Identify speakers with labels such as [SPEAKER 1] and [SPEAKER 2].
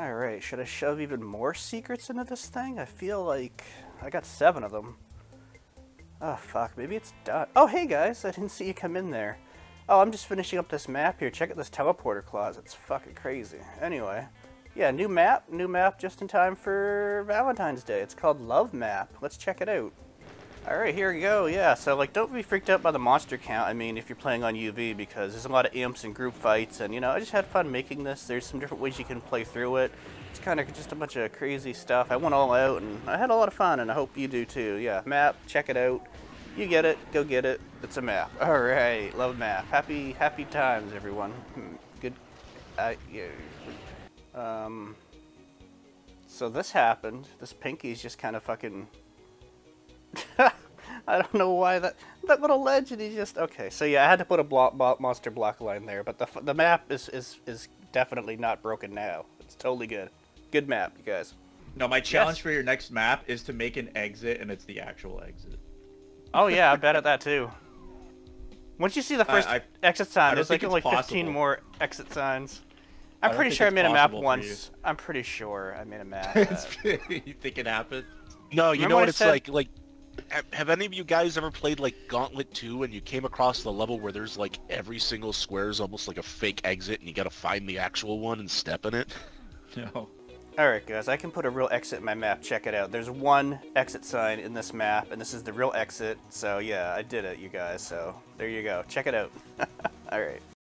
[SPEAKER 1] Alright, should I shove even more secrets into this thing? I feel like I got seven of them. Oh, fuck. Maybe it's done. Oh, hey, guys. I didn't see you come in there. Oh, I'm just finishing up this map here. Check out this teleporter closet. It's fucking crazy. Anyway. Yeah, new map. New map just in time for Valentine's Day. It's called Love Map. Let's check it out. Alright, here we go. Yeah, so, like, don't be freaked out by the monster count. I mean, if you're playing on UV, because there's a lot of imps and group fights, and, you know, I just had fun making this. There's some different ways you can play through it. It's kind of just a bunch of crazy stuff. I went all out, and I had a lot of fun, and I hope you do too. Yeah, map, check it out. You get it, go get it. It's a map. Alright, love map. Happy, happy times, everyone. Hmm, Good, uh, yeah. Um, so this happened. This Pinky's just kind of fucking I don't know why that that little legend is just okay. So yeah, I had to put a block, block, monster block line there, but the the map is is is definitely not broken now. It's totally good. Good map, you guys.
[SPEAKER 2] No, my challenge
[SPEAKER 1] Yes.
[SPEAKER 2] for your next map is to make an exit, and it's the actual exit.
[SPEAKER 1] Oh yeah, I bet at that too. Once you see the first
[SPEAKER 2] I-
[SPEAKER 1] exit sign, there's like only
[SPEAKER 2] it's
[SPEAKER 1] 15 more exit signs.
[SPEAKER 2] I
[SPEAKER 1] I'm pretty sure I made a map
[SPEAKER 2] possible for
[SPEAKER 1] once. I'm pretty sure I made a map.
[SPEAKER 2] You think it happened?
[SPEAKER 3] No, you
[SPEAKER 1] Remember
[SPEAKER 3] know
[SPEAKER 1] what
[SPEAKER 3] what it's
[SPEAKER 1] said?
[SPEAKER 3] like? Like, have, have any of you guys ever played like Gauntlet 2 and you came across the level where there's like every single square is almost like a fake exit and you gotta find the actual one and step in it?
[SPEAKER 2] No.
[SPEAKER 1] Alright guys, I can put a real exit in my map, check it out. There's one exit sign in this map, and this is the real exit, so yeah, I did it, you guys, so there you go. Check it out. Alright.